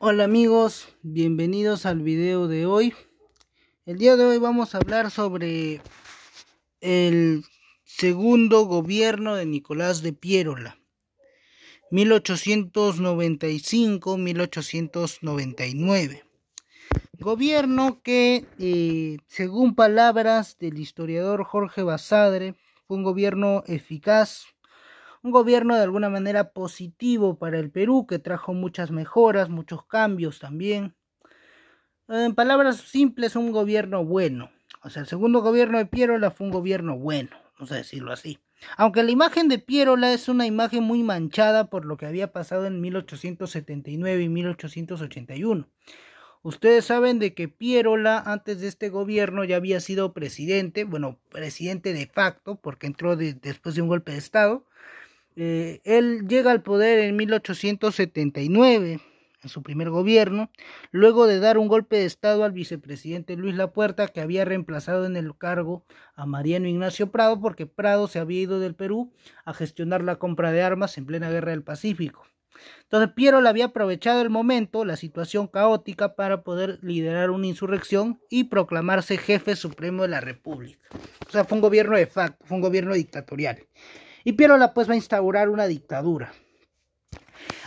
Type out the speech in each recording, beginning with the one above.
Hola amigos, bienvenidos al video de hoy. El día de hoy vamos a hablar sobre el segundo gobierno de Nicolás de Piérola, 1895-1899. Gobierno que, eh, según palabras del historiador Jorge Basadre, fue un gobierno eficaz, un gobierno de alguna manera positivo para el Perú, que trajo muchas mejoras, muchos cambios también. En palabras simples, un gobierno bueno. O sea, el segundo gobierno de Pierola fue un gobierno bueno, vamos a decirlo así. Aunque la imagen de Pierola es una imagen muy manchada por lo que había pasado en 1879 y 1881. Ustedes saben de que Pierola antes de este gobierno ya había sido presidente, bueno, presidente de facto, porque entró después de un golpe de Estado, eh, él llega al poder en 1879, en su primer gobierno, luego de dar un golpe de Estado al vicepresidente Luis Lapuerta, que había reemplazado en el cargo a Mariano Ignacio Prado, porque Prado se había ido del Perú a gestionar la compra de armas en plena guerra del Pacífico. Entonces Piero le había aprovechado el momento, la situación caótica, para poder liderar una insurrección y proclamarse jefe supremo de la República. O sea, fue un gobierno de facto, fue un gobierno dictatorial. Y Pierola pues va a instaurar una dictadura.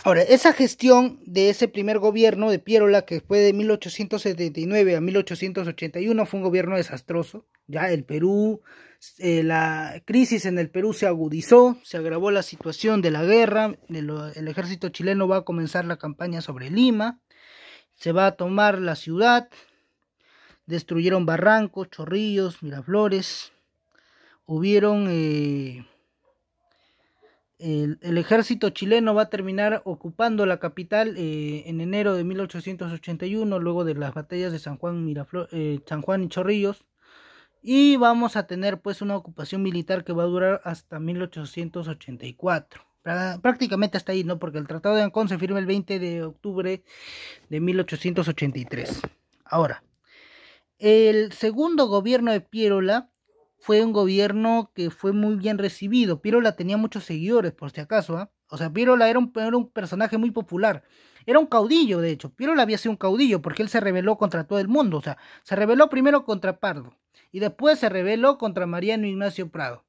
Ahora, esa gestión de ese primer gobierno de Pierola, que fue de 1879 a 1881, fue un gobierno desastroso. Ya el Perú, eh, la crisis en el Perú se agudizó, se agravó la situación de la guerra, el, el ejército chileno va a comenzar la campaña sobre Lima, se va a tomar la ciudad, destruyeron barrancos, chorrillos, miraflores, hubieron... Eh, el, ejército chileno va a terminar ocupando la capital eh, en enero de 1881, luego de las batallas de San Juan, eh, San Juan y Chorrillos. Y vamos a tener pues una ocupación militar que va a durar hasta 1884. Prácticamente hasta ahí, ¿no? Porque el Tratado de Ancón se firma el 20 de octubre de 1883. Ahora, el segundo gobierno de Pierola fue un gobierno que fue muy bien recibido. Pirola tenía muchos seguidores, por si acaso. ¿ah? O sea, Pirola era un, era un, personaje muy popular. Era un caudillo, de hecho. Pirola había sido un caudillo porque él se rebeló contra todo el mundo. O sea, se rebeló primero contra Pardo y después se rebeló contra Mariano Ignacio Prado.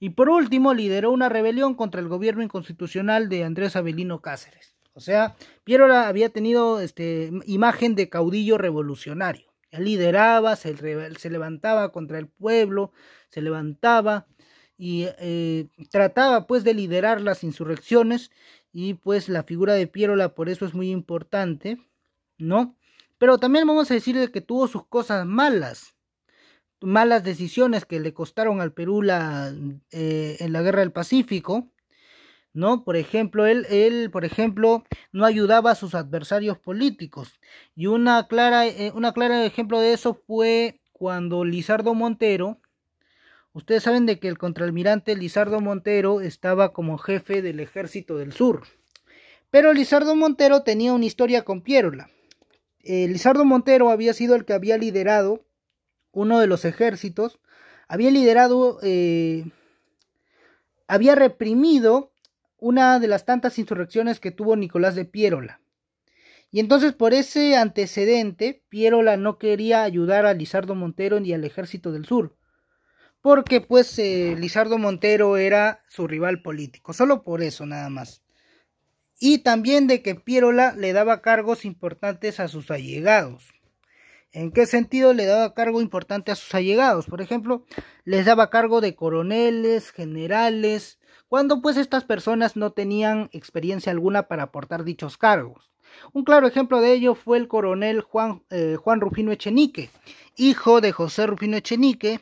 Y por último lideró una rebelión contra el gobierno inconstitucional de Andrés Avelino Cáceres. O sea, Pirola había tenido este, imagen de caudillo revolucionario. Lideraba, se, levantaba contra el pueblo, se levantaba y eh, trataba pues de liderar las insurrecciones y pues la figura de Pierola por eso es muy importante, ¿no? Pero también vamos a decir que tuvo sus cosas malas, malas decisiones que le costaron al Perú la, eh, en la guerra del Pacífico, ¿no? Por ejemplo, él, él, por ejemplo, no ayudaba a sus adversarios políticos. Y una clara, eh, una clara ejemplo de eso fue cuando Lizardo Montero, ustedes saben de que el contraalmirante Lizardo Montero estaba como jefe del ejército del sur. Pero Lizardo Montero tenía una historia con Pierola. Eh, Lizardo Montero había sido el que había liderado uno de los ejércitos, había liderado, eh, había reprimido una de las tantas insurrecciones que tuvo Nicolás de Piérola. Y entonces por ese antecedente, Piérola no quería ayudar a Lizardo Montero ni al ejército del sur, porque pues eh, Lizardo Montero era su rival político, solo por eso nada más. Y también de que Piérola le daba cargos importantes a sus allegados. ¿En qué sentido le daba cargo importante a sus allegados? Por ejemplo, les daba cargo de coroneles, generales, cuando pues estas personas no tenían experiencia alguna para aportar dichos cargos. Un claro ejemplo de ello fue el coronel Juan, eh, Juan Rufino Echenique, hijo de José Rufino Echenique,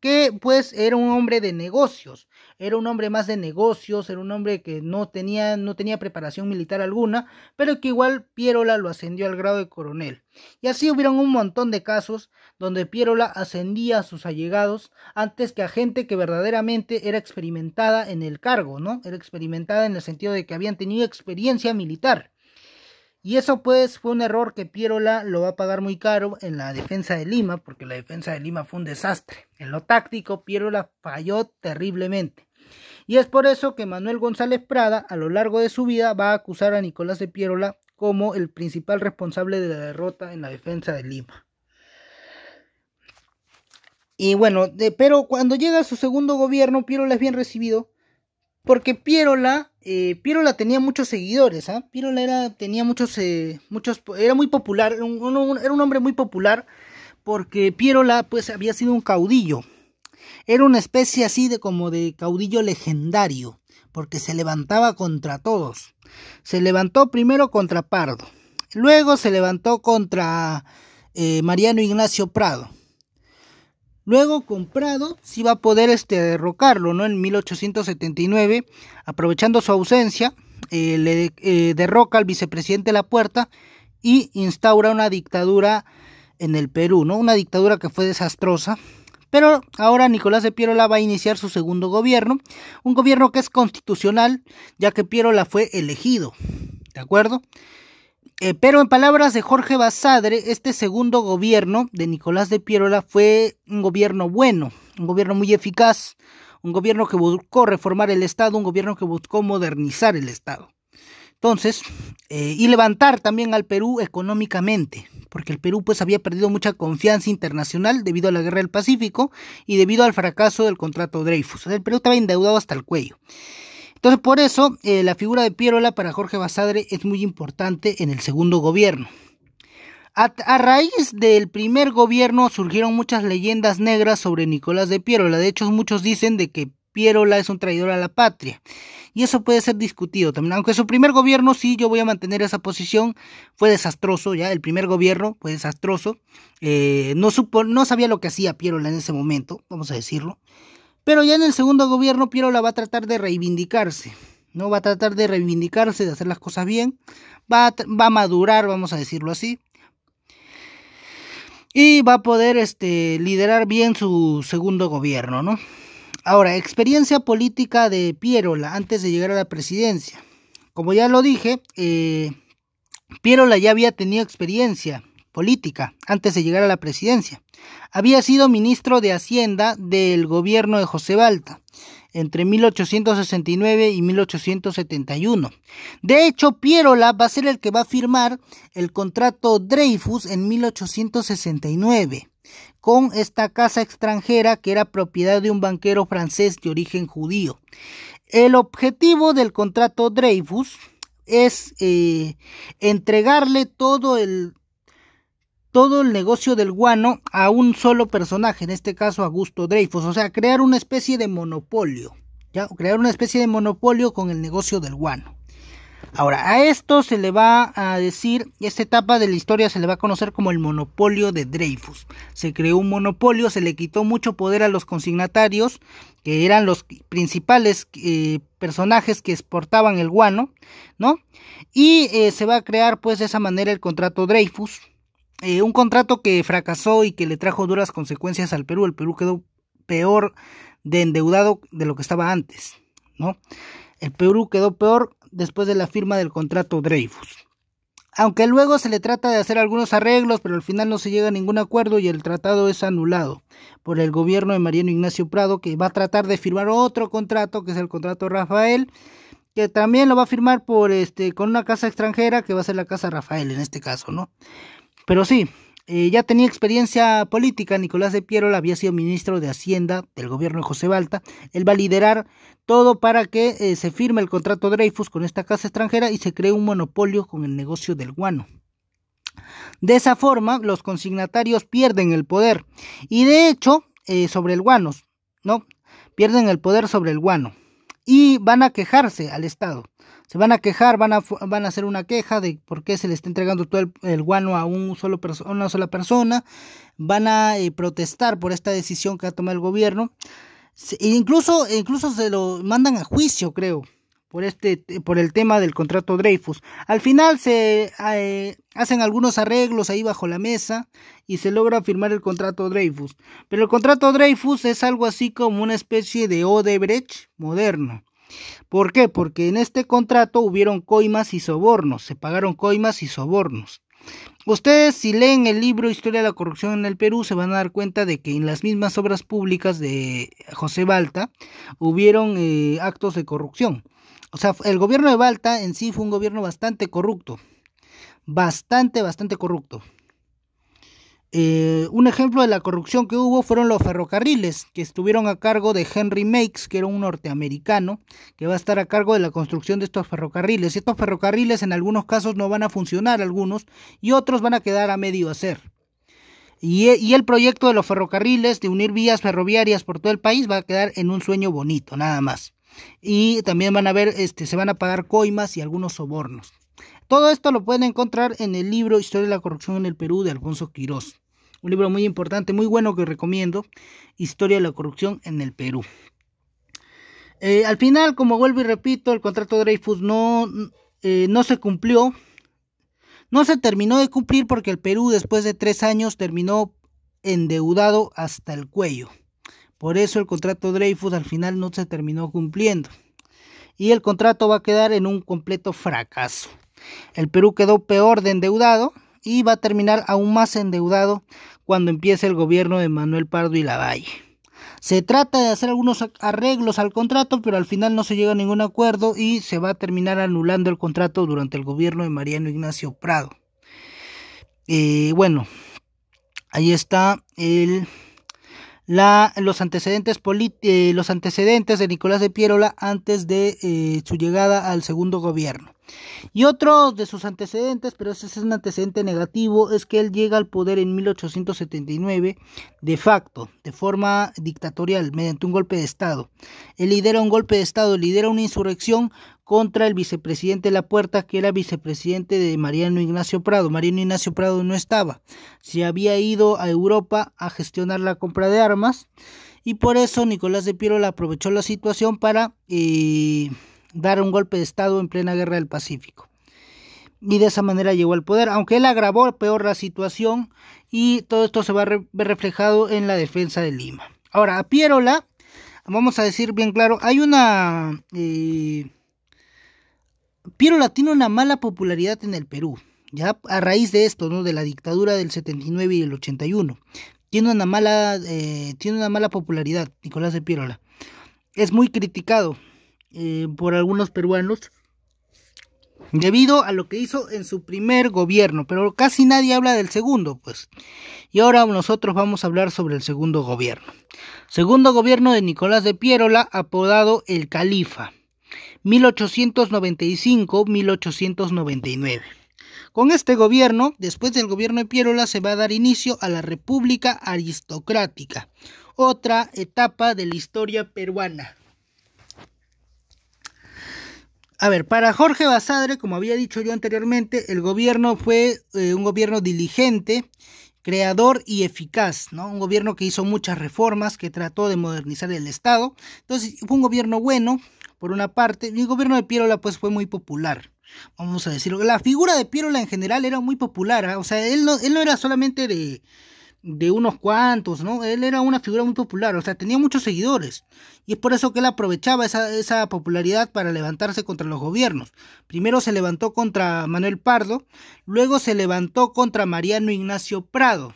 que pues era un hombre de negocios, era un hombre más de negocios, era un hombre que no tenía, no tenía preparación militar alguna, pero que igual Pierola lo ascendió al grado de coronel. Y así hubieron un montón de casos donde Pierola ascendía a sus allegados antes que a gente que verdaderamente era experimentada en el cargo, ¿no? Era experimentada en el sentido de que habían tenido experiencia militar. Y eso pues fue un error que Pierola lo va a pagar muy caro en la defensa de Lima, porque la defensa de Lima fue un desastre. En lo táctico, Pierola falló terriblemente. Y es por eso que Manuel González Prada, a lo largo de su vida, va a acusar a Nicolás de Pierola como el principal responsable de la derrota en la defensa de Lima. Y bueno, pero cuando llega su segundo gobierno, Pierola es bien recibido, porque Pierola, eh, Pierola tenía muchos seguidores, ¿ah? Era, tenía muchos, eh, muchos, era muy popular, era un hombre muy popular, porque Pierola pues había sido un caudillo, era una especie así de como de caudillo legendario, porque se levantaba contra todos. Se levantó primero contra Pardo, luego se levantó contra eh, Mariano Ignacio Prado. Luego con Prado sí va a poder este, derrocarlo, ¿no? En 1879, aprovechando su ausencia, eh, le eh, derroca al vicepresidente La Puerta y instaura una dictadura en el Perú, ¿no? Una dictadura que fue desastrosa, pero ahora Nicolás de Pierola va a iniciar su segundo gobierno, un gobierno que es constitucional, ya que Pierola fue elegido, ¿de acuerdo? Eh, pero en palabras de Jorge Basadre, este segundo gobierno de Nicolás de Pierola fue un gobierno bueno, un gobierno muy eficaz, un gobierno que buscó reformar el Estado, un gobierno que buscó modernizar el Estado. Entonces, eh, y levantar también al Perú económicamente, porque el Perú pues había perdido mucha confianza internacional debido a la guerra del Pacífico y debido al fracaso del contrato Dreyfus. el Perú estaba endeudado hasta el cuello. Entonces, por eso, eh, la figura de Pierola para Jorge Basadre es muy importante en el segundo gobierno. A, raíz del primer gobierno surgieron muchas leyendas negras sobre Nicolás de Pierola. De hecho, muchos dicen de que Pierola es un traidor a la patria. Y eso puede ser discutido también. Aunque su primer gobierno, sí, yo voy a mantener esa posición, fue desastroso, ya, el primer gobierno fue desastroso. Eh, no, supo, no sabía lo que hacía Pierola en ese momento, vamos a decirlo. Pero ya en el segundo gobierno, Pierola va a tratar de reivindicarse. ¿no? Va a tratar de reivindicarse, de hacer las cosas bien. Va a, va a madurar, vamos a decirlo así y va a poder este, liderar bien su segundo gobierno, ¿no? Ahora, experiencia política de Pierola antes de llegar a la presidencia. Como ya lo dije, eh, Pierola ya había tenido experiencia política antes de llegar a la presidencia. Había sido ministro de Hacienda del gobierno de José Balta entre 1869 y 1871. De hecho, Pierola va a ser el que va a firmar el contrato Dreyfus en 1869 con esta casa extranjera que era propiedad de un banquero francés de origen judío. El objetivo del contrato Dreyfus es eh, entregarle todo el, todo el negocio del guano a un solo personaje, en este caso Augusto Dreyfus, o sea, crear una especie de monopolio, ¿ya? crear una especie de monopolio con el negocio del guano. Ahora, a esto se le va a decir, esta etapa de la historia se le va a conocer como el monopolio de Dreyfus. Se creó un monopolio, se le quitó mucho poder a los consignatarios, que eran los principales eh, personajes que exportaban el guano, ¿no? Y eh, se va a crear pues de esa manera el contrato Dreyfus, eh, un contrato que fracasó y que le trajo duras consecuencias al Perú. El Perú quedó peor de endeudado de lo que estaba antes, ¿no? El Perú quedó peor después de la firma del contrato Dreyfus. Aunque luego se le trata de hacer algunos arreglos, pero al final no se llega a ningún acuerdo y el tratado es anulado por el gobierno de Mariano Ignacio Prado, que va a tratar de firmar otro contrato, que es el contrato Rafael, que también lo va a firmar por este con una casa extranjera, que va a ser la casa Rafael en este caso, ¿no? Pero sí, eh, ya tenía experiencia política, Nicolás de Piero había sido ministro de Hacienda del gobierno de José Balta. Él va a liderar todo para que eh, se firme el contrato Dreyfus con esta casa extranjera y se cree un monopolio con el negocio del guano. De esa forma, los consignatarios pierden el poder y de hecho, eh, sobre el guano, ¿no? Pierden el poder sobre el guano y van a quejarse al Estado se van a quejar, van a, van a hacer una queja de por qué se le está entregando todo el, guano a, un solo una sola persona, van a eh, protestar por esta decisión que ha tomado el gobierno, e incluso, e incluso se lo mandan a juicio, creo, por, este, por el tema del contrato Dreyfus. Al final se eh, hacen algunos arreglos ahí bajo la mesa y se logra firmar el contrato Dreyfus. Pero el contrato Dreyfus es algo así como una especie de Odebrecht moderno. ¿Por qué? Porque en este contrato hubieron coimas y sobornos, se pagaron coimas y sobornos. Ustedes si leen el libro Historia de la corrupción en el Perú se van a dar cuenta de que en las mismas obras públicas de José Balta hubieron eh, actos de corrupción. O sea, el gobierno de Balta en sí fue un gobierno bastante corrupto. bastante, bastante corrupto. Eh, un ejemplo de la corrupción que hubo fueron los ferrocarriles, que estuvieron a cargo de Henry Makes, que era un norteamericano, que va a estar a cargo de la construcción de estos ferrocarriles. Estos ferrocarriles en algunos casos no van a funcionar, algunos, y otros van a quedar a medio hacer. Y, y, el proyecto de los ferrocarriles, de unir vías ferroviarias por todo el país, va a quedar en un sueño bonito, nada más. Y también van a ver, este, se van a pagar coimas y algunos sobornos. Todo esto lo pueden encontrar en el libro Historia de la corrupción en el Perú de Alfonso Quirós un libro muy importante, muy bueno que recomiendo, Historia de la corrupción en el Perú. Eh, al final, como vuelvo y repito, el contrato de Dreyfus no, eh, no se cumplió, no se terminó de cumplir porque el Perú después de tres años terminó endeudado hasta el cuello. Por eso el contrato de Dreyfus al final no se terminó cumpliendo. Y el contrato va a quedar en un completo fracaso. El Perú quedó peor de endeudado y va a terminar aún más endeudado cuando empiece el gobierno de Manuel Pardo y Lavalle. Se trata de hacer algunos arreglos al contrato, pero al final no se llega a ningún acuerdo y se va a terminar anulando el contrato durante el gobierno de Mariano Ignacio Prado. Eh, bueno, ahí está el, la, los, antecedentes eh, los antecedentes de Nicolás de Pierola antes de eh, su llegada al segundo gobierno. Y otro de sus antecedentes, pero ese es un antecedente negativo, es que él llega al poder en 1879 de facto, de forma dictatorial, mediante un golpe de Estado. Él lidera un golpe de Estado, lidera una insurrección contra el vicepresidente de La Puerta, que era vicepresidente de Mariano Ignacio Prado. Mariano Ignacio Prado no estaba, se había ido a Europa a gestionar la compra de armas y por eso Nicolás de Piero aprovechó la situación para... Eh, dar un golpe de Estado en plena guerra del Pacífico. Y de esa manera llegó al poder, aunque él agravó peor la situación y todo esto se va a ver reflejado en la defensa de Lima. Ahora, a Pierola, vamos a decir bien claro, hay una... Eh, Pierola tiene una mala popularidad en el Perú, ya a raíz de esto, ¿no? De la dictadura del 79 y el 81. Tiene una mala, eh, tiene una mala popularidad, Nicolás de Pierola. Es muy criticado, eh, por algunos peruanos debido a lo que hizo en su primer gobierno, pero casi nadie habla del segundo, pues. Y ahora nosotros vamos a hablar sobre el segundo gobierno. Segundo gobierno de Nicolás de Piérola, apodado el Califa, 1895-1899. Con este gobierno, después del gobierno de Piérola, se va a dar inicio a la República Aristocrática, otra etapa de la historia peruana. A ver, para Jorge Basadre, como había dicho yo anteriormente, el gobierno fue eh, un gobierno diligente, creador y eficaz, ¿no? Un gobierno que hizo muchas reformas, que trató de modernizar el Estado. Entonces, fue un gobierno bueno, por una parte, y el gobierno de Pierola pues fue muy popular. Vamos a decirlo. La figura de Pierola en general era muy popular, ¿ah? o sea, él no, él no era solamente de, de unos cuantos, ¿no? Él era una figura muy popular, o sea, tenía muchos seguidores. Y es por eso que él aprovechaba esa, esa, popularidad para levantarse contra los gobiernos. Primero se levantó contra Manuel Pardo, luego se levantó contra Mariano Ignacio Prado.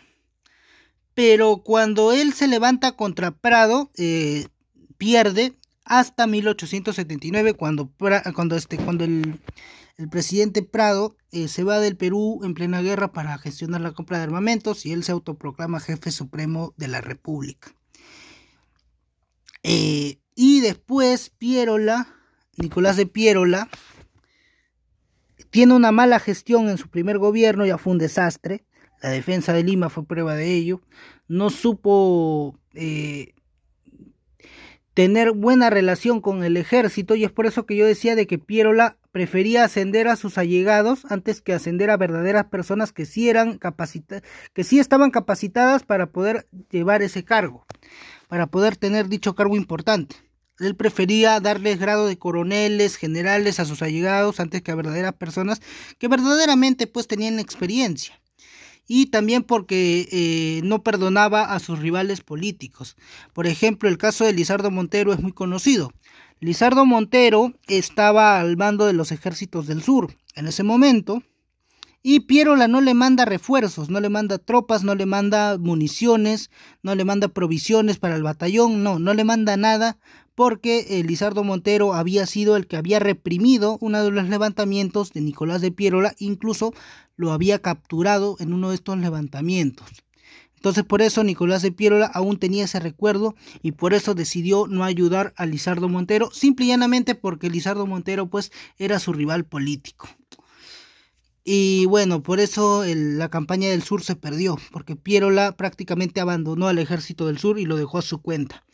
Pero cuando él se levanta contra Prado, eh, pierde hasta 1879, cuando, cuando, este, cuando el, el presidente Prado eh, se va del Perú en plena guerra para gestionar la compra de armamentos y él se autoproclama jefe supremo de la República. Eh, y después Pierola, Nicolás de Pierola, tiene una mala gestión en su primer gobierno, ya fue un desastre. La defensa de Lima fue prueba de ello. No supo eh, tener buena relación con el ejército y es por eso que yo decía de que Pierola prefería ascender a sus allegados antes que ascender a verdaderas personas que sí eran que sí estaban capacitadas para poder llevar ese cargo, para poder tener dicho cargo importante. Él prefería darles grado de coroneles, generales a sus allegados antes que a verdaderas personas que verdaderamente pues tenían experiencia y también porque eh, no perdonaba a sus rivales políticos. Por ejemplo, el caso de Lizardo Montero es muy conocido. Lizardo Montero estaba al mando de los ejércitos del sur en ese momento Y Pierola no le manda refuerzos, no le manda tropas, no le manda municiones, no le manda provisiones para el batallón, no, no le manda nada porque Lizardo Montero había sido el que había reprimido uno de los levantamientos de Nicolás de Pierola, incluso lo había capturado en uno de estos levantamientos. Entonces por eso Nicolás de Pierola aún tenía ese recuerdo y por eso decidió no ayudar a Lizardo Montero, simple y llanamente porque Lizardo Montero pues era su rival político. Y bueno, por eso la campaña del sur se perdió, porque Pierola prácticamente abandonó al ejército del sur y lo dejó a su cuenta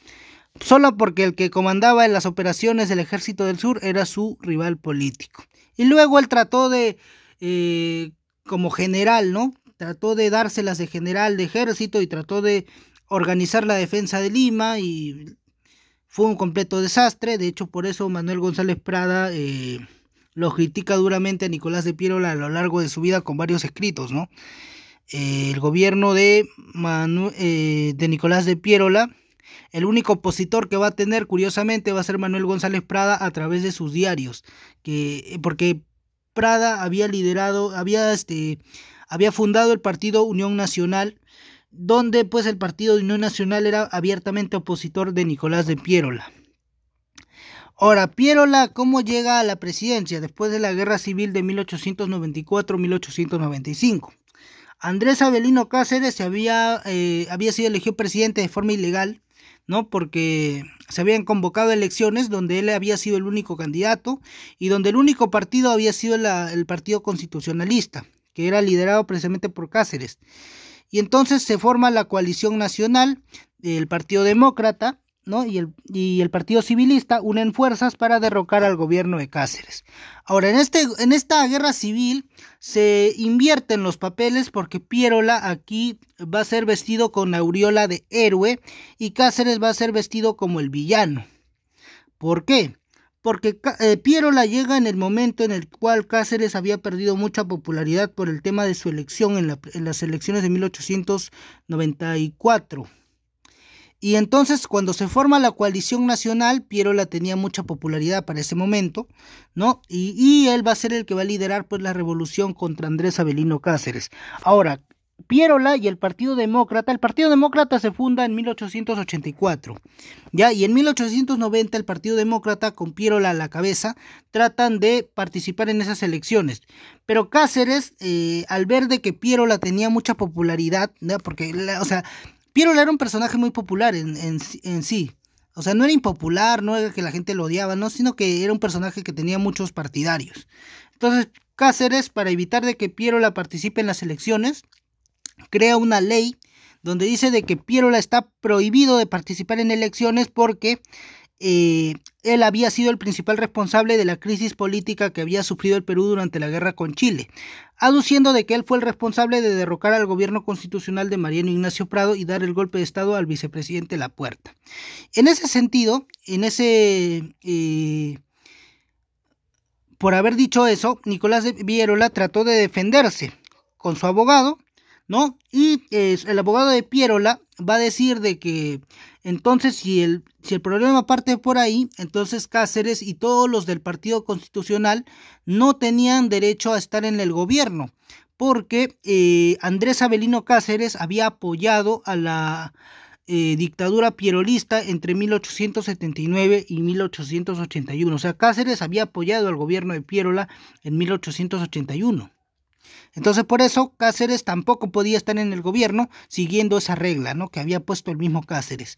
solo porque el que comandaba en las operaciones del ejército del sur era su rival político. Y luego él trató de, eh, como general, ¿no? Trató de dárselas de general de ejército y trató de organizar la defensa de Lima y fue un completo desastre. De hecho, por eso Manuel González Prada eh, lo critica duramente a Nicolás de Pierola a lo largo de su vida con varios escritos, ¿no? Eh, el gobierno de, de Nicolás de Pierola el único opositor que va a tener, curiosamente, va a ser Manuel González Prada a través de sus diarios, que porque Prada había liderado, había este, había fundado el partido Unión Nacional, donde pues el partido de Unión Nacional era abiertamente opositor de Nicolás de Pierola. Ahora, Pierola, ¿cómo llega a la presidencia después de la guerra civil de 1894-1895? Andrés Avelino Cáceres había, eh, había sido elegido presidente de forma ilegal ¿no? Porque se habían convocado elecciones donde él había sido el único candidato y donde el único partido había sido el Partido Constitucionalista, que era liderado precisamente por Cáceres. Y entonces se forma la coalición nacional, el Partido Demócrata, ¿no? y, el, y el Partido Civilista unen fuerzas para derrocar al gobierno de Cáceres. Ahora, en, este, en esta guerra civil se invierten los papeles porque Pierola aquí va a ser vestido con aureola de héroe y Cáceres va a ser vestido como el villano. ¿Por qué? Porque eh, Pierola llega en el momento en el cual Cáceres había perdido mucha popularidad por el tema de su elección en, las elecciones de 1894. Y entonces cuando se forma la coalición nacional, Pierola tenía mucha popularidad para ese momento, ¿no? Y, él va a ser el que va a liderar pues la revolución contra Andrés Avelino Cáceres. Ahora, Pierola y el Partido Demócrata, el Partido Demócrata se funda en 1884, ¿ya? Y en 1890 el Partido Demócrata, con Pierola a la cabeza, tratan de participar en esas elecciones. Pero Cáceres, eh, al ver de que Pierola tenía mucha popularidad, ¿ya? Porque, o sea, Pierola era un personaje muy popular en, en, sí. O sea, no era impopular, no era que la gente lo odiaba, no, sino que era un personaje que tenía muchos partidarios. Entonces, Cáceres, para evitar de que Pierola participe en las elecciones, crea una ley donde dice de que Pierola está prohibido de participar en elecciones porque eh, él había sido el principal responsable de la crisis política que había sufrido el Perú durante la guerra con Chile, aduciendo de que él fue el responsable de derrocar al gobierno constitucional de Mariano Ignacio Prado y dar el golpe de Estado al vicepresidente La Puerta. En ese sentido, en ese... Eh, por haber dicho eso, Nicolás de Vierola trató de defenderse con su abogado, ¿no? Y eh, el abogado de Pierola va a decir de que entonces si el, si el problema parte por ahí, entonces Cáceres y todos los del Partido Constitucional no tenían derecho a estar en el gobierno, porque eh, Andrés Avelino Cáceres había apoyado a la eh, dictadura pierolista entre 1879 y 1881. O sea, Cáceres había apoyado al gobierno de Pierola en 1881. Entonces por eso Cáceres tampoco podía estar en el gobierno siguiendo esa regla, ¿no? Que había puesto el mismo Cáceres.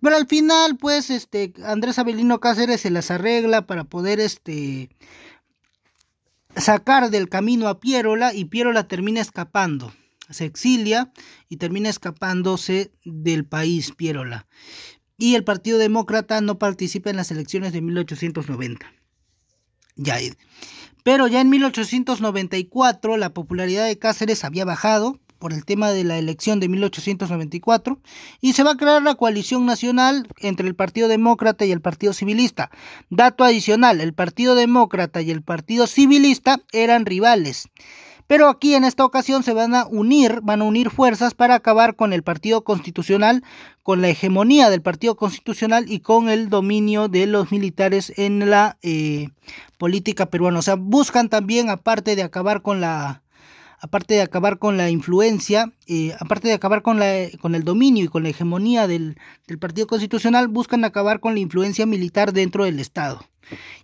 Pero al final, pues, este, Andrés Avelino Cáceres se las arregla para poder, este, sacar del camino a Pierola y Pierola termina escapando. Se exilia y termina escapándose del país Pierola. Y el Partido Demócrata no participa en las elecciones de 1890. Ya. Pero ya en 1894 la popularidad de Cáceres había bajado por el tema de la elección de 1894 y se va a crear la coalición nacional entre el Partido Demócrata y el Partido Civilista. Dato adicional, el Partido Demócrata y el Partido Civilista eran rivales. Pero aquí en esta ocasión se van a unir, van a unir fuerzas para acabar con el Partido Constitucional, con la hegemonía del Partido Constitucional y con el dominio de los militares en la eh, política peruana. O sea, buscan también, aparte de acabar con la aparte de acabar con la influencia, eh, aparte de acabar con, la, con el dominio y con la hegemonía del, del Partido Constitucional, buscan acabar con la influencia militar dentro del Estado.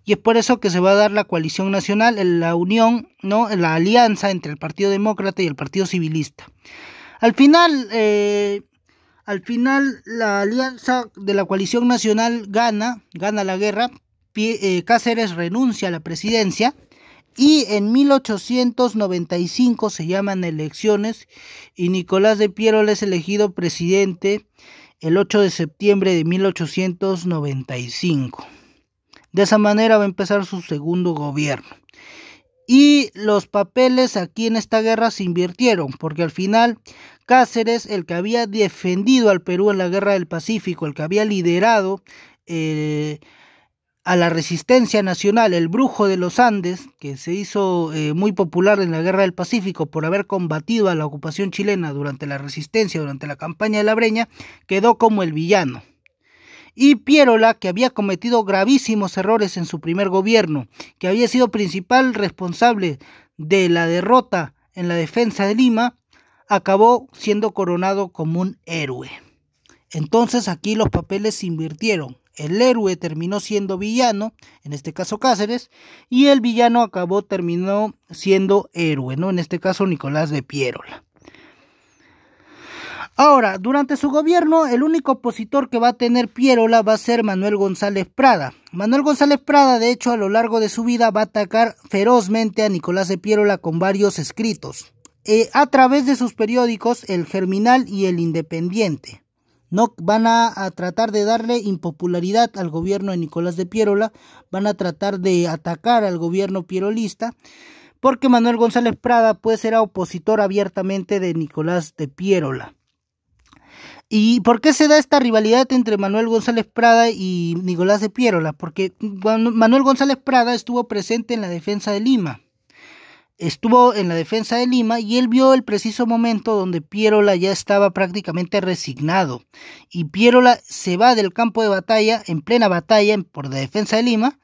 Y es por eso que se va a dar la coalición nacional, la unión, ¿no? la alianza entre el Partido Demócrata y el Partido Civilista. Al final, eh, al final la alianza de la coalición nacional gana, gana la guerra, eh, Cáceres renuncia a la presidencia y en 1895 se llaman elecciones y Nicolás de Piero es elegido presidente el 8 de septiembre de 1895. De esa manera va a empezar su segundo gobierno. Y los papeles aquí en esta guerra se invirtieron, porque al final Cáceres, el que había defendido al Perú en la guerra del Pacífico, el que había liderado eh, a la resistencia nacional, el brujo de los Andes, que se hizo eh, muy popular en la Guerra del Pacífico por haber combatido a la ocupación chilena durante la resistencia, durante la campaña de la Breña, quedó como el villano. Y Pierola, que había cometido gravísimos errores en su primer gobierno, que había sido principal responsable de la derrota en la defensa de Lima, acabó siendo coronado como un héroe. Entonces aquí los papeles se invirtieron el héroe terminó siendo villano, en este caso Cáceres, y el villano acabó, terminó siendo héroe, ¿no? En este caso Nicolás de Pierola. Ahora, durante su gobierno, el único opositor que va a tener Pierola va a ser Manuel González Prada. Manuel González Prada, de hecho, a lo largo de su vida va a atacar ferozmente a Nicolás de Pierola con varios escritos, eh, a través de sus periódicos El Germinal y El Independiente. No van a, tratar de darle impopularidad al gobierno de Nicolás de Pierola, van a tratar de atacar al gobierno pierolista, porque Manuel González Prada pues era opositor abiertamente de Nicolás de Pierola. ¿Y por qué se da esta rivalidad entre Manuel González Prada y Nicolás de Pierola? Porque Manuel González Prada estuvo presente en la defensa de Lima estuvo en la defensa de Lima y él vio el preciso momento donde Pierola ya estaba prácticamente resignado y Pierola se va del campo de batalla en plena batalla por la defensa de Lima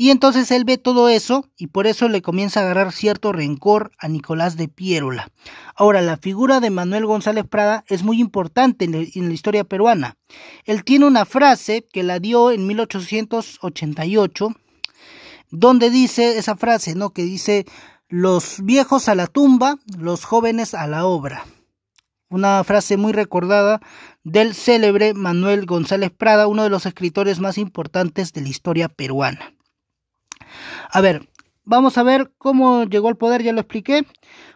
y entonces él ve todo eso y por eso le comienza a agarrar cierto rencor a Nicolás de Pierola. Ahora, la figura de Manuel González Prada es muy importante en, la historia peruana. Él tiene una frase que la dio en 1888 donde dice esa frase, ¿no? Que dice los viejos a la tumba, los jóvenes a la obra. Una frase muy recordada del célebre Manuel González Prada, uno de los escritores más importantes de la historia peruana. A ver, vamos a ver cómo llegó al poder, ya lo expliqué.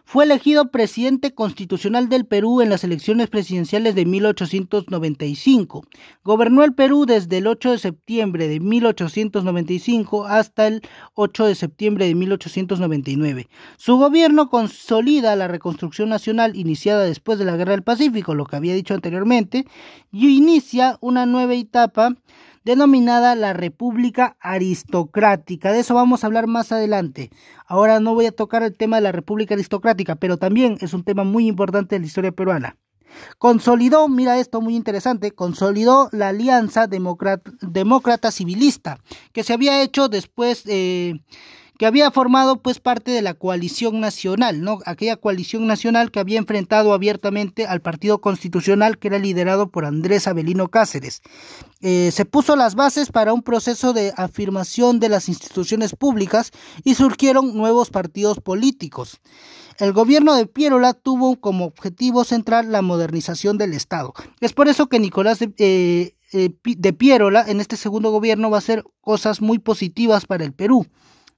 Fue elegido presidente constitucional del Perú en las elecciones presidenciales de 1895. Gobernó el Perú desde el 8 de septiembre de 1895 hasta el 8 de septiembre de 1899. Su gobierno consolida la reconstrucción nacional iniciada después de la Guerra del Pacífico, lo que había dicho anteriormente, y inicia una nueva etapa denominada la República Aristocrática. De eso vamos a hablar más adelante. Ahora no voy a tocar el tema de la República Aristocrática, pero también es un tema muy importante de la historia peruana. Consolidó, mira esto muy interesante, consolidó la alianza demócrata, civilista que se había hecho después eh, que había formado pues parte de la coalición nacional, ¿no? Aquella coalición nacional que había enfrentado abiertamente al Partido Constitucional que era liderado por Andrés Avelino Cáceres. Eh, se puso las bases para un proceso de afirmación de las instituciones públicas y surgieron nuevos partidos políticos. El gobierno de Pierola tuvo como objetivo central la modernización del Estado. Es por eso que Nicolás de, eh, eh, de Pierola en este segundo gobierno va a hacer cosas muy positivas para el Perú.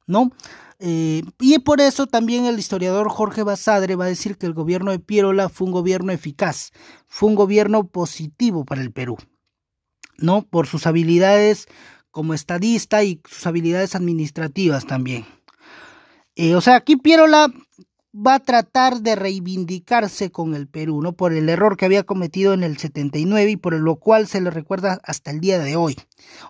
¿No? Eh, y por eso también el historiador Jorge Basadre va a decir que el gobierno de Pierola fue un gobierno eficaz, fue un gobierno positivo para el Perú, ¿no? Por sus habilidades como estadista y sus habilidades administrativas también. Eh, o sea, aquí Pierola va a tratar de reivindicarse con el Perú, ¿no? Por el error que había cometido en el 79 y por lo cual se le recuerda hasta el día de hoy.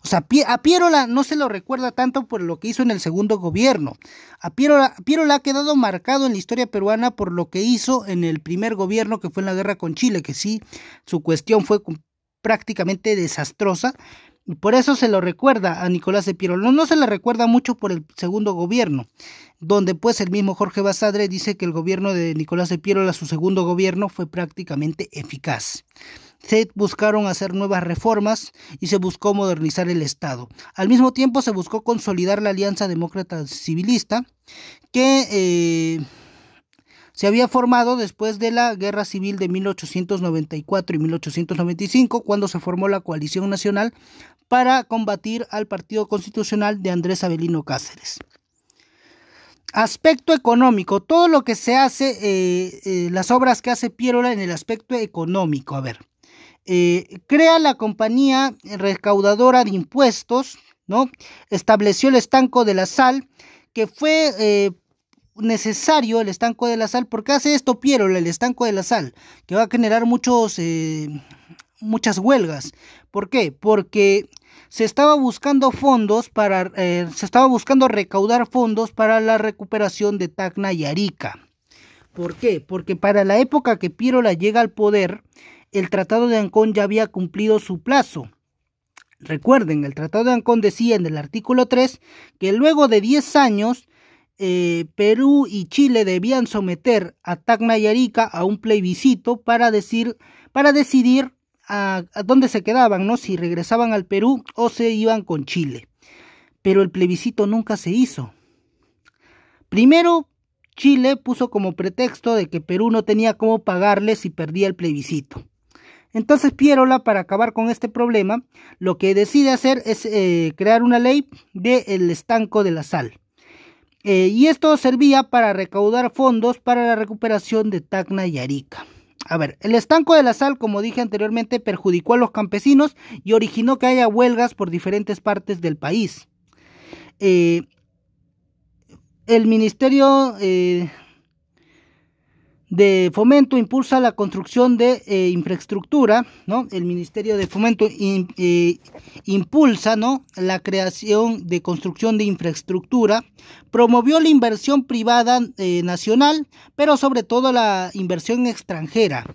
O sea, a Pierola no se lo recuerda tanto por lo que hizo en el segundo gobierno. A Pierola, Pierola ha quedado marcado en la historia peruana por lo que hizo en el primer gobierno que fue en la guerra con Chile, que sí, su cuestión fue prácticamente desastrosa, por eso se lo recuerda a Nicolás de Piero. No, no se le recuerda mucho por el segundo gobierno, donde pues el mismo Jorge Basadre dice que el gobierno de Nicolás de Piero, su segundo gobierno, fue prácticamente eficaz. Se buscaron hacer nuevas reformas y se buscó modernizar el Estado. Al mismo tiempo se buscó consolidar la Alianza Demócrata Civilista, que eh, se había formado después de la Guerra Civil de 1894 y 1895, cuando se formó la Coalición Nacional para combatir al Partido Constitucional de Andrés Avelino Cáceres. Aspecto económico, todo lo que se hace, eh, eh, las obras que hace Pierola en el aspecto económico, a ver, eh, crea la compañía recaudadora de impuestos, ¿no? Estableció el estanco de la sal, que fue necesario el estanco de la sal, porque hace esto Pierola, el estanco de la sal, que va a generar muchos, muchas huelgas. ¿Por qué? Porque se estaba buscando fondos para, eh, se estaba buscando recaudar fondos para la recuperación de Tacna y Arica. ¿Por qué? Porque para la época que Pirola llega al poder, el Tratado de Ancón ya había cumplido su plazo. Recuerden, el Tratado de Ancón decía en el artículo 3 que luego de 10 años eh, Perú y Chile debían someter a Tacna y Arica a un plebiscito para, decir, para decidir a, dónde se quedaban, ¿no? Si regresaban al Perú o se iban con Chile. Pero el plebiscito nunca se hizo. Primero, Chile puso como pretexto de que Perú no tenía cómo pagarle si perdía el plebiscito. Entonces Pierola, para acabar con este problema, lo que decide hacer es eh, crear una ley del estanco de la sal. Eh, y esto servía para recaudar fondos para la recuperación de Tacna y Arica. A ver, el estanco de la sal, como dije anteriormente, perjudicó a los campesinos y originó que haya huelgas por diferentes partes del país. Eh, el Ministerio eh, de Fomento impulsa la construcción de eh, infraestructura, ¿no? El Ministerio de Fomento eh, impulsa, ¿no? La creación de construcción de infraestructura, promovió la inversión privada eh, nacional, pero sobre todo la inversión extranjera.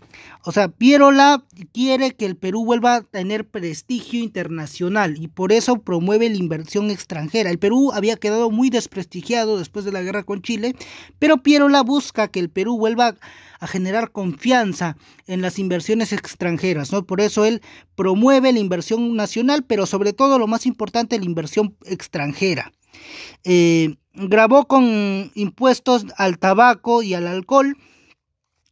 O sea, Pierola quiere que el Perú vuelva a tener prestigio internacional y por eso promueve la inversión extranjera. El Perú había quedado muy desprestigiado después de la guerra con Chile, pero Pierola busca que el Perú vuelva a generar confianza en las inversiones extranjeras, ¿no? Por eso él promueve la inversión nacional, pero sobre todo lo más importante, la inversión extranjera. Eh, grabó con impuestos al tabaco y al alcohol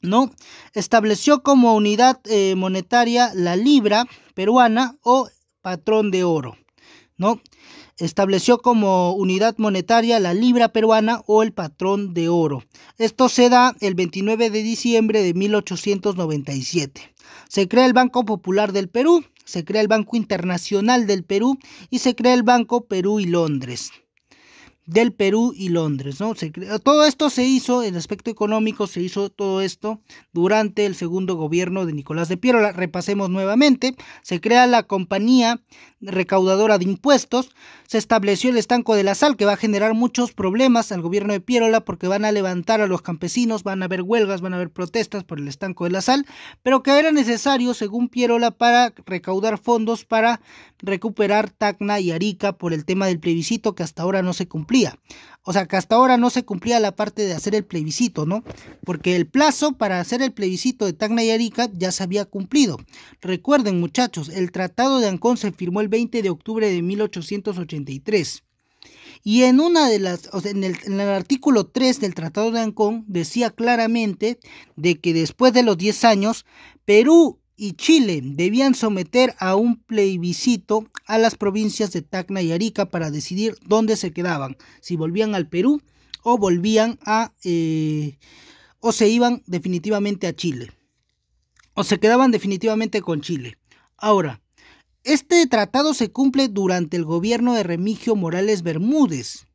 ¿no? Estableció como unidad eh, monetaria la libra peruana o patrón de oro, ¿no? Estableció como unidad monetaria la libra peruana o el patrón de oro. Esto se da el 29 de diciembre de 1897. Se crea el Banco Popular del Perú, se crea el Banco Internacional del Perú y se crea el Banco Perú y Londres del Perú y Londres, ¿no? todo esto se hizo, en aspecto económico, se hizo todo esto durante el segundo gobierno de Nicolás de Piero. Repasemos nuevamente, se crea la compañía recaudadora de impuestos, se estableció el estanco de la sal que va a generar muchos problemas al gobierno de Pierola porque van a levantar a los campesinos, van a haber huelgas, van a haber protestas por el estanco de la sal, pero que era necesario, según Pierola, para recaudar fondos para recuperar Tacna y Arica por el tema del plebiscito que hasta ahora no se cumplía. O sea, que hasta ahora no se cumplía la parte de hacer el plebiscito, ¿no? Porque el plazo para hacer el plebiscito de Tacna y Arica ya se había cumplido. Recuerden, muchachos, el Tratado de Ancón se firmó el 20 de octubre de 1883. Y en una de las, o sea, en, el, artículo 3 del Tratado de Ancón decía claramente de que después de los 10 años, Perú y Chile debían someter a un plebiscito a las provincias de Tacna y Arica para decidir dónde se quedaban, si volvían al Perú o volvían a eh, o se iban definitivamente a Chile o se quedaban definitivamente con Chile. Ahora, este tratado se cumple durante el gobierno de Remigio Morales Bermúdez.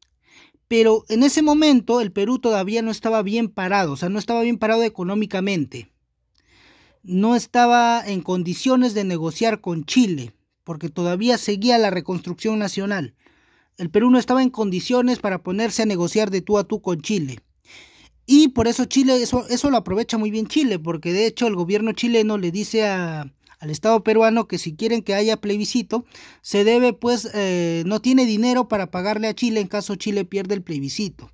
Pero en ese momento el Perú todavía no estaba bien parado, o sea, no estaba bien parado económicamente no estaba en condiciones de negociar con Chile, porque todavía seguía la reconstrucción nacional. El Perú no estaba en condiciones para ponerse a negociar de tú a tú con Chile. Y por eso Chile, eso, eso lo aprovecha muy bien Chile, porque de hecho el gobierno chileno le dice a, al Estado peruano que si quieren que haya plebiscito, se debe pues, eh, no tiene dinero para pagarle a Chile en caso Chile pierde el plebiscito.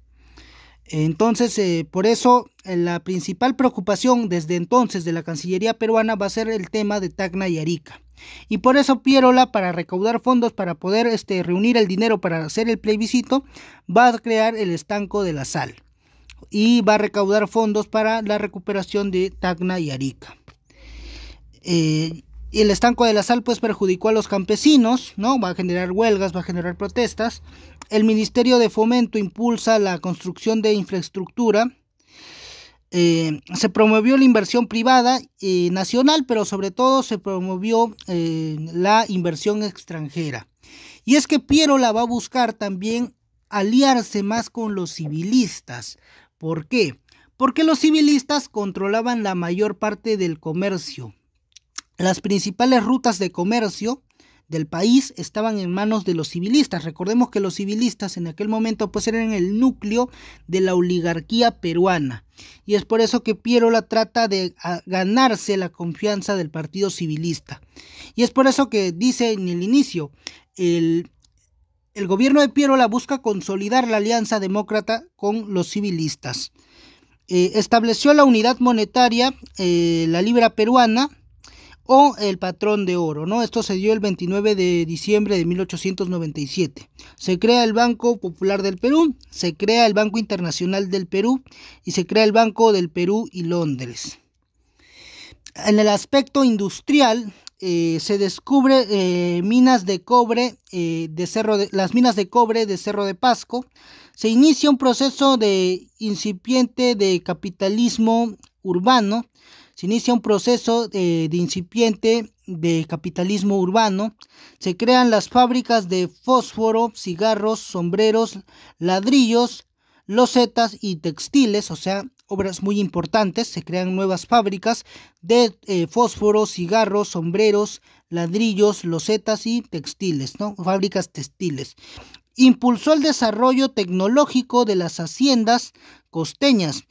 Entonces, eh, por eso la principal preocupación desde entonces de la Cancillería peruana va a ser el tema de Tacna y Arica. Y por eso Pierola, para recaudar fondos, para poder este, reunir el dinero para hacer el plebiscito, va a crear el estanco de la sal. Y va a recaudar fondos para la recuperación de Tacna y Arica. Eh, y el estanco de la sal pues perjudicó a los campesinos, ¿no? Va a generar huelgas, va a generar protestas. El Ministerio de Fomento impulsa la construcción de infraestructura. Eh, se promovió la inversión privada y nacional, pero sobre todo se promovió eh, la inversión extranjera. Y es que Piero la va a buscar también aliarse más con los civilistas. ¿Por qué? Porque los civilistas controlaban la mayor parte del comercio, las principales rutas de comercio del país estaban en manos de los civilistas. Recordemos que los civilistas en aquel momento pues eran el núcleo de la oligarquía peruana. Y es por eso que Pierola trata de ah, ganarse la confianza del partido civilista. Y es por eso que dice en el inicio, el, gobierno de Pierola busca consolidar la alianza demócrata con los civilistas. Eh, estableció la unidad monetaria, eh, la libra peruana, o el patrón de oro, ¿no? Esto se dio el 29 de diciembre de 1897. Se crea el Banco Popular del Perú, se crea el Banco Internacional del Perú y se crea el Banco del Perú y Londres. En el aspecto industrial, eh, se descubre eh, minas de cobre eh, de cerro de, las minas de cobre de Cerro de Pasco. Se inicia un proceso de incipiente de capitalismo urbano se inicia un proceso de, incipiente de capitalismo urbano, se crean las fábricas de fósforo, cigarros, sombreros, ladrillos, losetas y textiles, o sea, obras muy importantes, se crean nuevas fábricas de eh, fósforo, cigarros, sombreros, ladrillos, losetas y textiles, ¿no? Fábricas textiles. Impulsó el desarrollo tecnológico de las haciendas costeñas,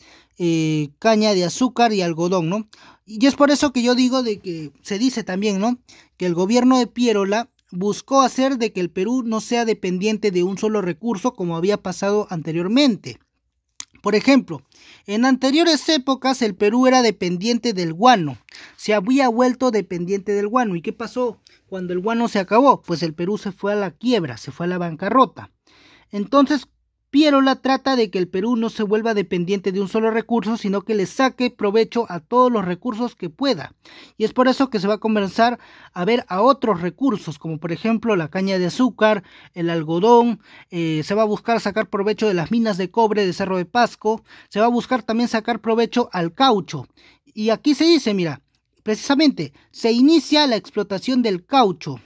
eh, caña de azúcar y algodón, ¿no? Y es por eso que yo digo de que se dice también, ¿no? Que el gobierno de Pierola buscó hacer de que el Perú no sea dependiente de un solo recurso como había pasado anteriormente. Por ejemplo, en anteriores épocas el Perú era dependiente del guano, se había vuelto dependiente del guano. ¿Y qué pasó cuando el guano se acabó? Pues el Perú se fue a la quiebra, se fue a la bancarrota. Entonces, Pierola trata de que el Perú no se vuelva dependiente de un solo recurso, sino que le saque provecho a todos los recursos que pueda. Y es por eso que se va a comenzar a ver a otros recursos, como por ejemplo la caña de azúcar, el algodón, eh, se va a buscar sacar provecho de las minas de cobre de Cerro de Pasco, se va a buscar también sacar provecho al caucho. Y aquí se dice, mira, precisamente, se inicia la explotación del caucho.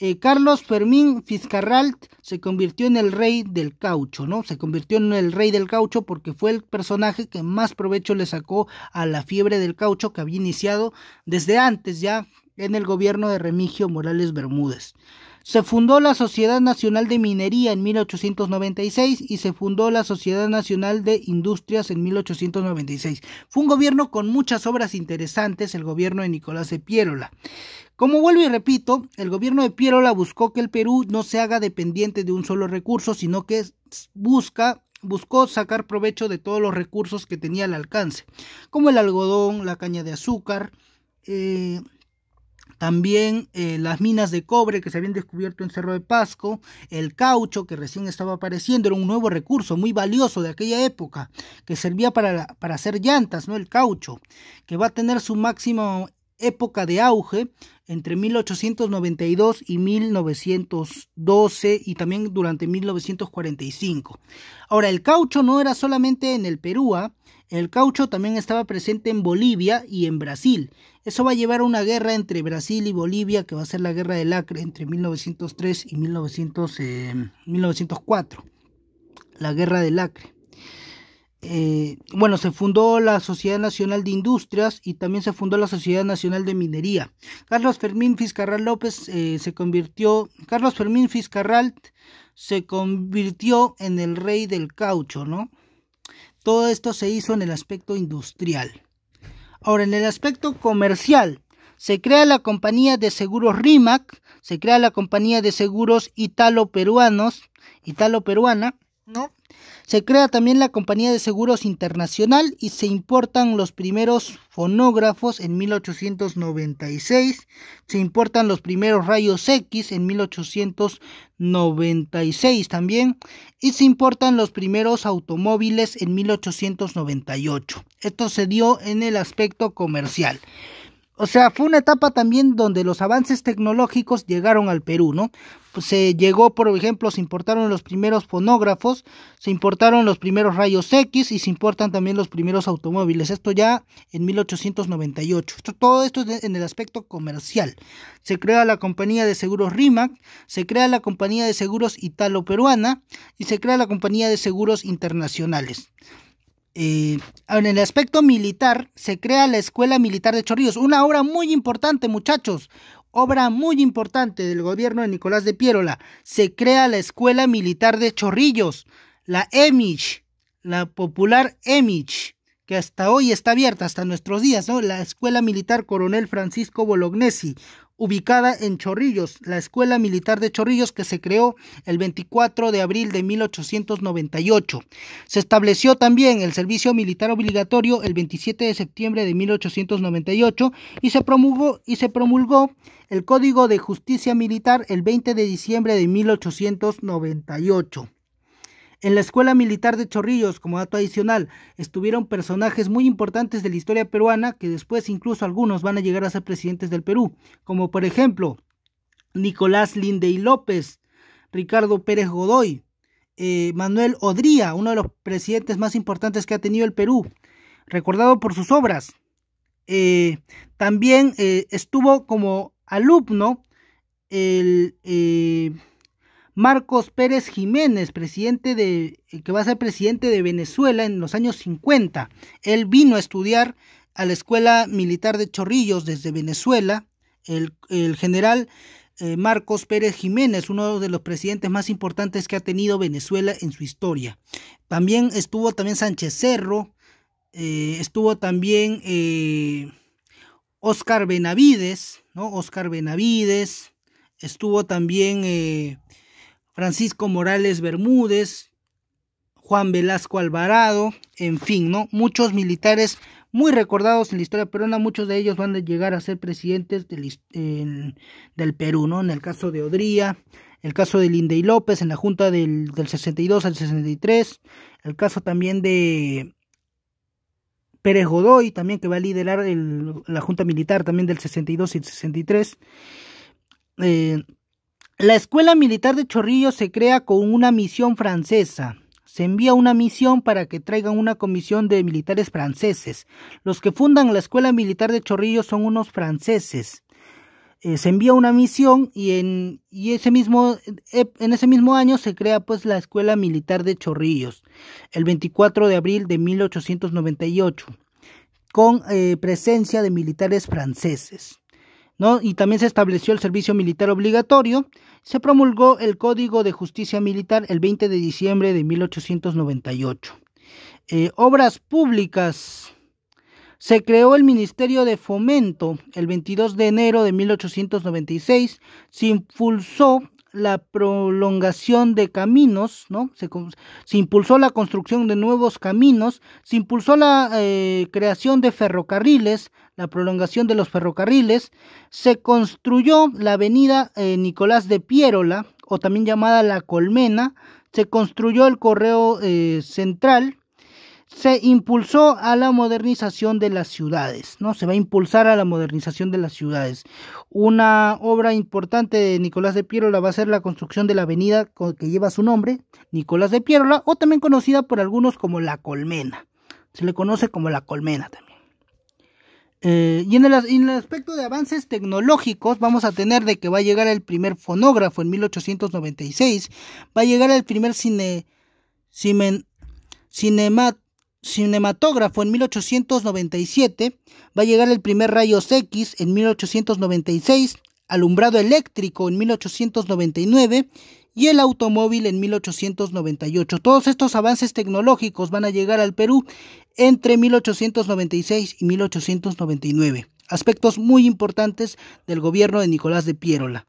Eh, Carlos Fermín Fiscarralt se convirtió en el rey del caucho, ¿no? Se convirtió en el rey del caucho porque fue el personaje que más provecho le sacó a la fiebre del caucho que había iniciado desde antes ya en el gobierno de Remigio Morales Bermúdez. Se fundó la Sociedad Nacional de Minería en 1896 y se fundó la Sociedad Nacional de Industrias en 1896. Fue un gobierno con muchas obras interesantes, el gobierno de Nicolás de Piérola. Como vuelvo y repito, el gobierno de Pierola buscó que el Perú no se haga dependiente de un solo recurso, sino que busca buscó sacar provecho de todos los recursos que tenía al alcance, como el algodón, la caña de azúcar, eh, también eh, las minas de cobre que se habían descubierto en Cerro de Pasco, el caucho que recién estaba apareciendo, era un nuevo recurso muy valioso de aquella época, que servía para, para hacer llantas, ¿no? El caucho, que va a tener su máximo época de auge entre 1892 y 1912 y también durante 1945. Ahora, el caucho no era solamente en el Perú, ¿ah? el caucho también estaba presente en Bolivia y en Brasil. Eso va a llevar a una guerra entre Brasil y Bolivia, que va a ser la guerra del Acre entre 1903 y 1904. Eh, la guerra del Acre. Eh, bueno, se fundó la Sociedad Nacional de Industrias y también se fundó la Sociedad Nacional de Minería. Carlos Fermín Fiscarral López eh, se convirtió, Carlos Fermín Fiscarral se convirtió en el rey del caucho, ¿no? Todo esto se hizo en el aspecto industrial. Ahora, en el aspecto comercial, se crea la compañía de seguros RIMAC, se crea la compañía de seguros italo-peruanos, italo-peruana, ¿no? Se crea también la compañía de seguros internacional y se importan los primeros fonógrafos en 1896, se importan los primeros rayos X en 1896 también y se importan los primeros automóviles en 1898. Esto se dio en el aspecto comercial. O sea, fue una etapa también donde los avances tecnológicos llegaron al Perú, ¿no? Pues se llegó, por ejemplo, se importaron los primeros fonógrafos, se importaron los primeros rayos X y se importan también los primeros automóviles. Esto ya en 1898. todo esto es en el aspecto comercial. Se crea la compañía de seguros RIMAC, se crea la compañía de seguros italo-peruana y se crea la compañía de seguros internacionales. Eh, en el aspecto militar, se crea la Escuela Militar de Chorrillos, una obra muy importante, muchachos, obra muy importante del gobierno de Nicolás de Piérola. Se crea la Escuela Militar de Chorrillos, la EMICH, la popular EMICH, que hasta hoy está abierta, hasta nuestros días, ¿no? La Escuela Militar Coronel Francisco Bolognesi, ubicada en Chorrillos, la Escuela Militar de Chorrillos que se creó el 24 de abril de 1898. Se estableció también el servicio militar obligatorio el 27 de septiembre de 1898 y se promulgó, y se promulgó el Código de Justicia Militar el 20 de diciembre de 1898. En la Escuela Militar de Chorrillos, como dato adicional, estuvieron personajes muy importantes de la historia peruana que después incluso algunos van a llegar a ser presidentes del Perú, como por ejemplo Nicolás Lindey López, Ricardo Pérez Godoy, eh, Manuel Odría, uno de los presidentes más importantes que ha tenido el Perú, recordado por sus obras. Eh, también eh, estuvo como alumno el Marcos Pérez Jiménez, presidente de, eh, que va a ser presidente de Venezuela en los años 50. Él vino a estudiar a la Escuela Militar de Chorrillos desde Venezuela. El, general eh, Marcos Pérez Jiménez, uno de los presidentes más importantes que ha tenido Venezuela en su historia. También estuvo también Sánchez Cerro, eh, estuvo también Oscar Benavides, ¿no? Oscar Benavides, estuvo también Francisco Morales Bermúdez, Juan Velasco Alvarado, en fin, ¿no? Muchos militares muy recordados en la historia peruana, muchos de ellos van a llegar a ser presidentes del, Perú, ¿no? En el caso de Odría, el caso de Lindey López en la Junta del, del 62 al 63, el caso también de Pérez Godoy, también que va a liderar la Junta Militar también del 62 y el 63. Eh, la Escuela Militar de Chorrillos se crea con una misión francesa. Se envía una misión para que traigan una comisión de militares franceses. Los que fundan la Escuela Militar de Chorrillos son unos franceses. Eh, se envía una misión y en, ese mismo, eh, en ese mismo año se crea pues la Escuela Militar de Chorrillos, el 24 de abril de 1898, con eh, presencia de militares franceses. Y también se estableció el servicio militar obligatorio se promulgó el Código de Justicia Militar el 20 de diciembre de 1898. Eh, obras públicas. Se creó el Ministerio de Fomento el 22 de enero de 1896. Se impulsó la prolongación de caminos, ¿no? Se, impulsó la construcción de nuevos caminos, se impulsó la eh, creación de ferrocarriles, la prolongación de los ferrocarriles, se construyó la avenida eh, Nicolás de Piérola, o también llamada La Colmena, se construyó el correo eh, central, se impulsó a la modernización de las ciudades, ¿no? Se va a impulsar a la modernización de las ciudades. Una obra importante de Nicolás de Piérola va a ser la construcción de la avenida que lleva su nombre, Nicolás de Piérola, o también conocida por algunos como La Colmena. Se le conoce como La Colmena también. Eh, y en el, aspecto de avances tecnológicos vamos a tener de que va a llegar el primer fonógrafo en 1896, va a llegar el primer cine, cinematógrafo en 1897, va a llegar el primer rayos X en 1896, alumbrado eléctrico en 1899 y el automóvil en 1898. Todos estos avances tecnológicos van a llegar al Perú entre 1896 y 1899. aspectos muy importantes del gobierno de Nicolás de Piérola.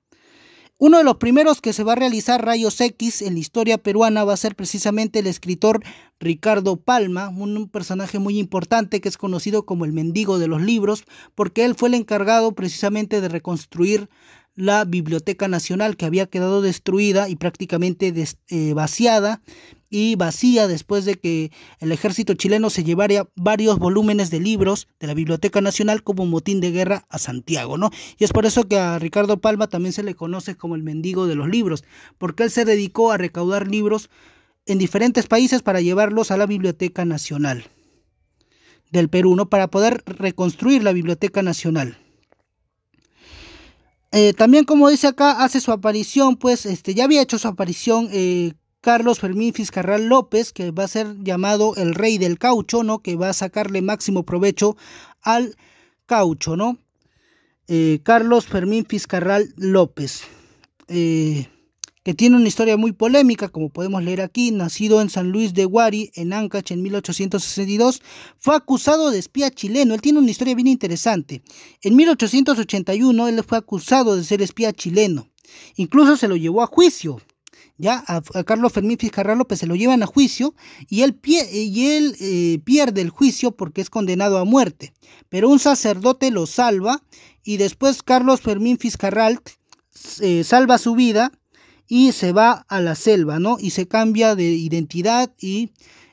Uno de los primeros que se va a realizar rayos X en la historia peruana va a ser precisamente el escritor Ricardo Palma, un personaje muy importante que es conocido como el mendigo de los libros, porque él fue el encargado precisamente de reconstruir la Biblioteca Nacional que había quedado destruida y prácticamente eh, vaciada y vacía después de que el ejército chileno se llevara varios volúmenes de libros de la Biblioteca Nacional como motín de guerra a Santiago, ¿no? Y es por eso que a Ricardo Palma también se le conoce como el mendigo de los libros, porque él se dedicó a recaudar libros en diferentes países para llevarlos a la Biblioteca Nacional del Perú, ¿no? Para poder reconstruir la Biblioteca Nacional. Eh, también como dice acá, hace su aparición, pues este, ya había hecho su aparición eh, Carlos Fermín Fiscarral López, que va a ser llamado el rey del caucho, ¿no? Que va a sacarle máximo provecho al caucho, ¿no? Eh, Carlos Fermín Fiscarral López que tiene una historia muy polémica, como podemos leer aquí, nacido en San Luis de Guari, en Ancash, en 1862, fue acusado de espía chileno. Él tiene una historia bien interesante. En 1881 él fue acusado de ser espía chileno. Incluso se lo llevó a juicio. Ya a, Carlos Fermín Fiscarral López se lo llevan a juicio y él, y él eh, pierde el juicio porque es condenado a muerte. Pero un sacerdote lo salva y después Carlos Fermín Fiscarral eh, salva su vida y se va a la selva, ¿no? Y se cambia de identidad y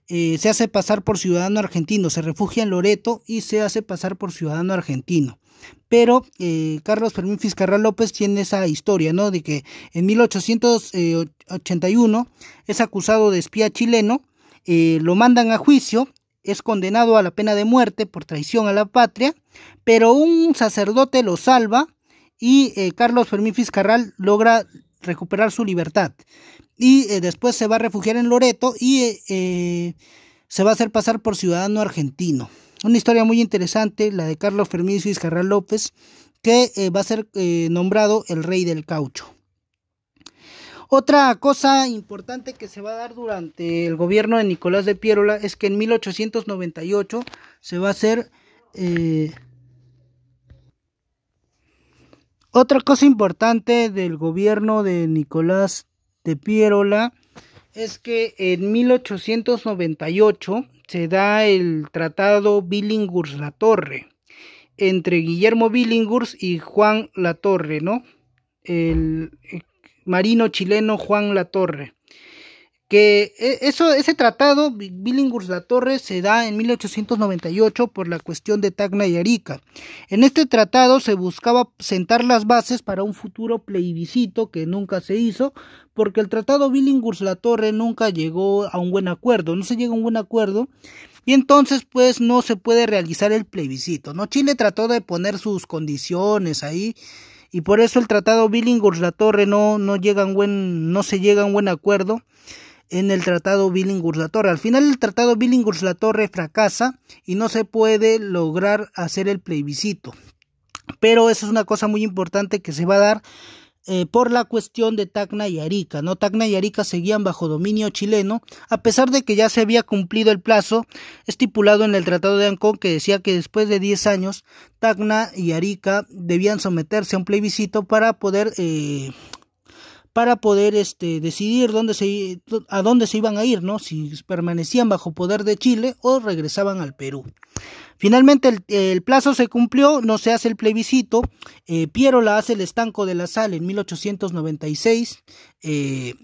eh, se hace pasar por ciudadano argentino, se refugia en Loreto y se hace pasar por ciudadano argentino. Pero eh, Carlos Fermín Fiscarral López tiene esa historia, ¿no? De que en 1881 es acusado de espía chileno, eh, lo mandan a juicio, es condenado a la pena de muerte por traición a la patria, pero un sacerdote lo salva y Carlos Fermín Fiscarral logra recuperar su libertad. Y eh, después se va a refugiar en Loreto y eh, eh, se va a hacer pasar por ciudadano argentino. Una historia muy interesante, la de Carlos Fermín Vizcarral López, que va a ser nombrado el rey del caucho. Otra cosa importante que se va a dar durante el gobierno de Nicolás de Piérola es que en 1898 se va a hacer otra cosa importante del gobierno de Nicolás de Pierola es que en 1898 se da el tratado Billinghurst-La Torre entre Guillermo Billinghurst y Juan La Torre, ¿no? El marino chileno Juan La Torre que e, eso, ese tratado, Billinghurst La Torre, se da en 1898 por la cuestión de Tacna y Arica. En este tratado se buscaba sentar las bases para un futuro plebiscito que nunca se hizo, porque el tratado Billinghurst La Torre nunca llegó a un buen acuerdo, no se llega a un buen acuerdo, y entonces pues no se puede realizar el plebiscito, ¿no? Chile trató de poner sus condiciones ahí, y por eso el tratado Billinghurst La Torre no, no, llega a un buen, no se llega a un buen acuerdo en el Tratado Billinghurst-La Torre. Al final el Tratado Billinghurst-La Torre fracasa y no se puede lograr hacer el plebiscito. Pero eso es una cosa muy importante que se va a dar eh, por la cuestión de Tacna y Arica. ¿no? Tacna y Arica seguían bajo dominio chileno, a pesar de que ya se había cumplido el plazo estipulado en el Tratado de Ancón, que decía que después de 10 años Tacna y Arica debían someterse a un plebiscito para poder eh, para poder este, decidir dónde se, a dónde se iban a ir, ¿no? si permanecían bajo poder de Chile o regresaban al Perú. Finalmente el, plazo se cumplió, no se hace el plebiscito, eh, Piero la hace el estanco de la sal en 1896 eh,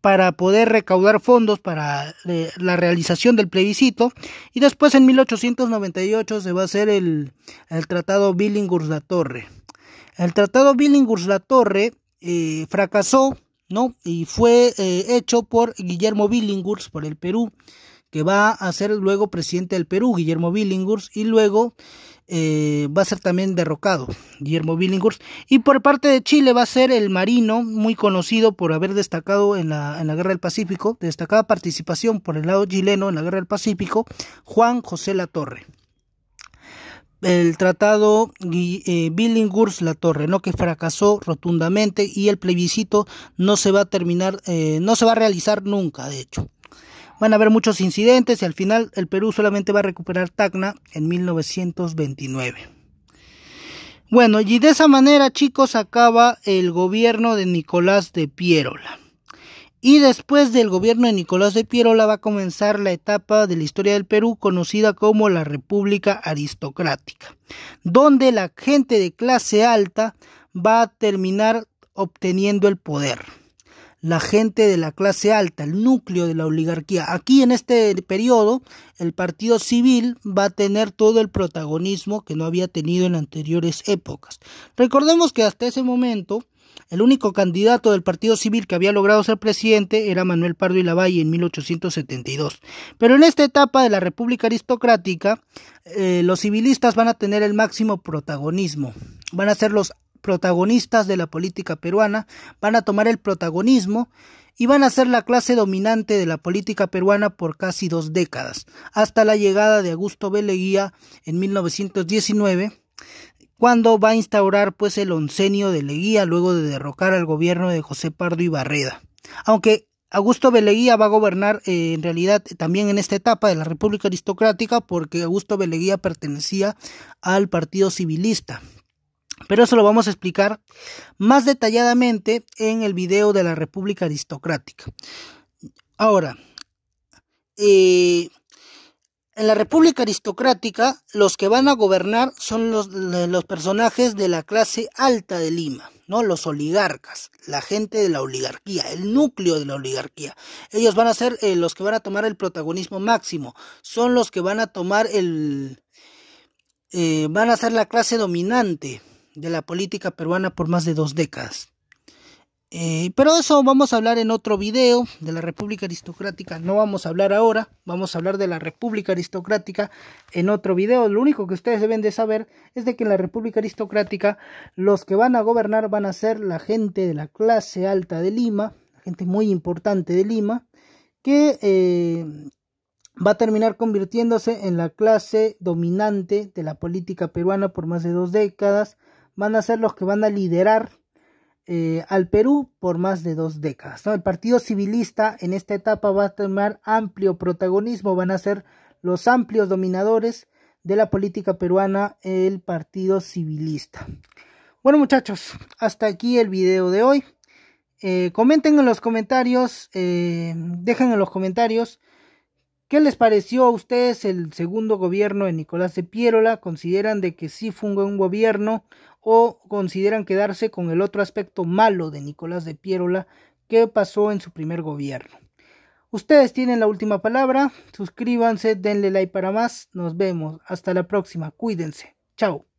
para poder recaudar fondos para eh, la realización del plebiscito y después en 1898 se va a hacer el, el tratado Billinghurst-La Torre. El tratado Billinghurst-La Torre eh, fracasó, ¿no? Y fue eh, hecho por Guillermo Billinghurst, por el Perú, que va a ser luego presidente del Perú, Guillermo Billinghurst, y luego eh, va a ser también derrocado, Guillermo Billinghurst. Y por parte de Chile va a ser el marino, muy conocido por haber destacado en la, en la Guerra del Pacífico, destacada participación por el lado chileno en la Guerra del Pacífico, Juan José Latorre el tratado eh, Billinghurst-La Torre, ¿no? que fracasó rotundamente y el plebiscito no se va a terminar, eh, no se va a realizar nunca, de hecho. Van a haber muchos incidentes y al final el Perú solamente va a recuperar Tacna en 1929. Bueno, y de esa manera, chicos, acaba el gobierno de Nicolás de Piérola. Y después del gobierno de Nicolás de Piérola va a comenzar la etapa de la historia del Perú conocida como la República Aristocrática, donde la gente de clase alta va a terminar obteniendo el poder. La gente de la clase alta, el núcleo de la oligarquía. Aquí en este periodo, el partido civil va a tener todo el protagonismo que no había tenido en anteriores épocas. Recordemos que hasta ese momento, el único candidato del Partido Civil que había logrado ser presidente era Manuel Pardo y Lavalle en 1872. Pero en esta etapa de la República Aristocrática, eh, los civilistas van a tener el máximo protagonismo. Van a ser los protagonistas de la política peruana, van a tomar el protagonismo y van a ser la clase dominante de la política peruana por casi dos décadas, hasta la llegada de Augusto B. Leguía en 1919 cuando va a instaurar pues el oncenio de Leguía luego de derrocar al gobierno de José Pardo y Barreda. Aunque Augusto Beleguía va a gobernar eh, en realidad también en esta etapa de la República Aristocrática porque Augusto Beleguía pertenecía al Partido Civilista. Pero eso lo vamos a explicar más detalladamente en el video de la República Aristocrática. Ahora, eh, en la República Aristocrática, los que van a gobernar son los, personajes de la clase alta de Lima, ¿no? Los oligarcas, la gente de la oligarquía, el núcleo de la oligarquía. Ellos van a ser eh, los que van a tomar el protagonismo máximo, son los que van a tomar el... Eh, van a ser la clase dominante de la política peruana por más de dos décadas. Eh, pero eso vamos a hablar en otro video de la República Aristocrática. No vamos a hablar ahora, vamos a hablar de la República Aristocrática en otro video. Lo único que ustedes deben de saber es de que en la República Aristocrática los que van a gobernar van a ser la gente de la clase alta de Lima, la gente muy importante de Lima, que eh, va a terminar convirtiéndose en la clase dominante de la política peruana por más de dos décadas. Van a ser los que van a liderar eh, al Perú por más de dos décadas. El Partido Civilista en esta etapa va a tomar amplio protagonismo, van a ser los amplios dominadores de la política peruana, el Partido Civilista. Bueno muchachos, hasta aquí el video de hoy. Eh, comenten en los comentarios, eh, dejen en los comentarios ¿Qué les pareció a ustedes el segundo gobierno de Nicolás de Piérola? ¿Consideran de que sí fue un gobierno o consideran quedarse con el otro aspecto malo de Nicolás de Piérola que pasó en su primer gobierno? Ustedes tienen la última palabra. Suscríbanse, denle like para más. Nos vemos. Hasta la próxima. Cuídense. Chao.